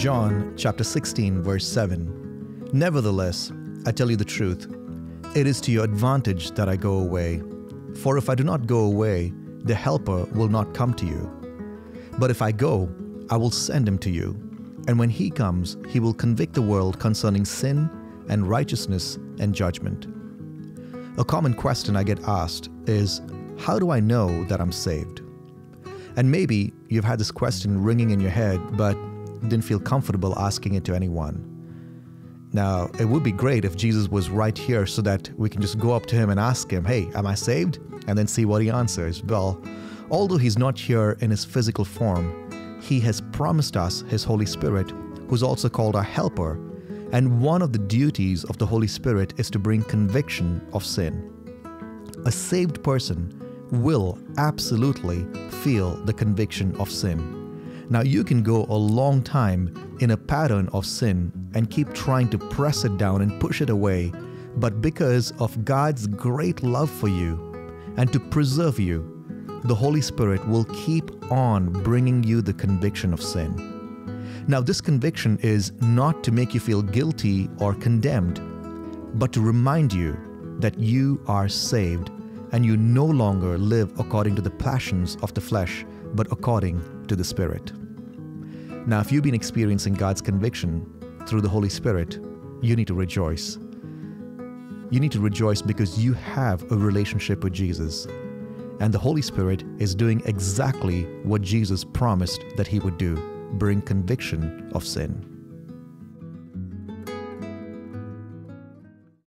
John chapter 16 verse 7. Nevertheless, I tell you the truth, it is to your advantage that I go away. For if I do not go away, the helper will not come to you. But if I go, I will send him to you. And when he comes, he will convict the world concerning sin and righteousness and judgment. A common question I get asked is, how do I know that I'm saved? And maybe you've had this question ringing in your head, but didn't feel comfortable asking it to anyone. Now, it would be great if Jesus was right here so that we can just go up to him and ask him, Hey, am I saved? And then see what he answers. Well, although he's not here in his physical form, he has promised us his Holy Spirit, who's also called our helper. And one of the duties of the Holy Spirit is to bring conviction of sin. A saved person will absolutely feel the conviction of sin. Now, you can go a long time in a pattern of sin and keep trying to press it down and push it away, but because of God's great love for you and to preserve you, the Holy Spirit will keep on bringing you the conviction of sin. Now, this conviction is not to make you feel guilty or condemned, but to remind you that you are saved and you no longer live according to the passions of the flesh, but according to the Spirit. Now, if you've been experiencing God's conviction through the Holy Spirit, you need to rejoice. You need to rejoice because you have a relationship with Jesus. And the Holy Spirit is doing exactly what Jesus promised that He would do bring conviction of sin.